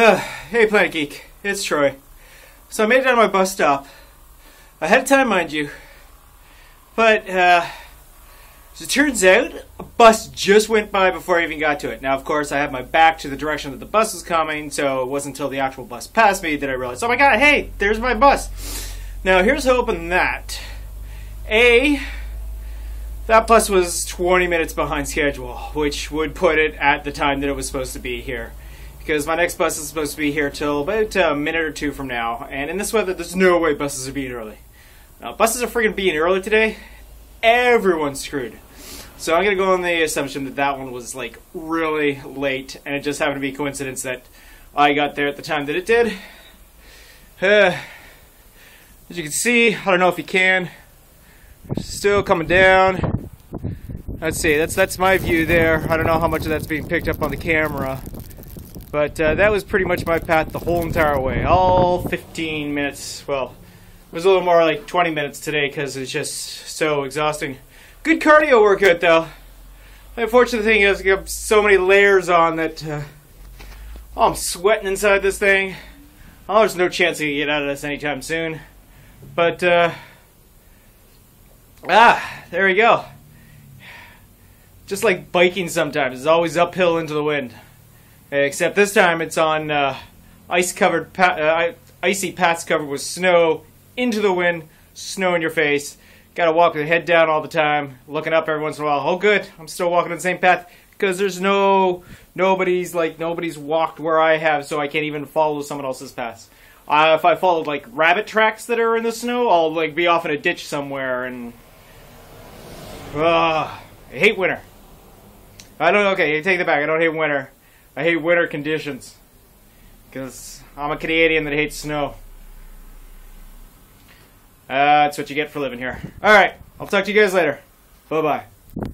hey, Planet Geek. It's Troy. So I made it down to my bus stop. Ahead of time, mind you. But, uh, as it turns out, a bus just went by before I even got to it. Now, of course, I had my back to the direction that the bus was coming, so it wasn't until the actual bus passed me that I realized, oh my god, hey, there's my bus. Now, here's hoping that A, that bus was 20 minutes behind schedule, which would put it at the time that it was supposed to be here. Because my next bus is supposed to be here till about a minute or two from now, and in this weather, there's no way buses are being early. Now, buses are freaking being early today. Everyone's screwed. So I'm gonna go on the assumption that that one was like really late, and it just happened to be coincidence that I got there at the time that it did. As you can see, I don't know if you can. Still coming down. Let's see. That's that's my view there. I don't know how much of that's being picked up on the camera, but uh, that was pretty much my path the whole entire way, all 15 minutes. Well, it was a little more like 20 minutes today because it's just so exhausting. Good cardio workout though. The unfortunate thing is, I have so many layers on that. Uh, oh, I'm sweating inside this thing. Oh, there's no chance I can get out of this anytime soon. But, uh, ah, there we go. Just like biking sometimes, it's always uphill into the wind. Except this time it's on uh, ice covered, pa- uh, icy paths covered with snow into the wind, snow in your face. Got to walk with the head down all the time, looking up every once in a while. Oh, good, I'm still walking the same path because there's no nobody's like nobody's walked where I have, so I can't even follow someone else's path. Uh, if I followed like rabbit tracks that are in the snow, I'll like be off in a ditch somewhere, and uh, I hate winter. I don't. Okay, take that back. I don't hate winter. I hate winter conditions because I'm a Canadian that hates snow. Uh, that's what you get for living here. All right, I'll talk to you guys later. Bye bye.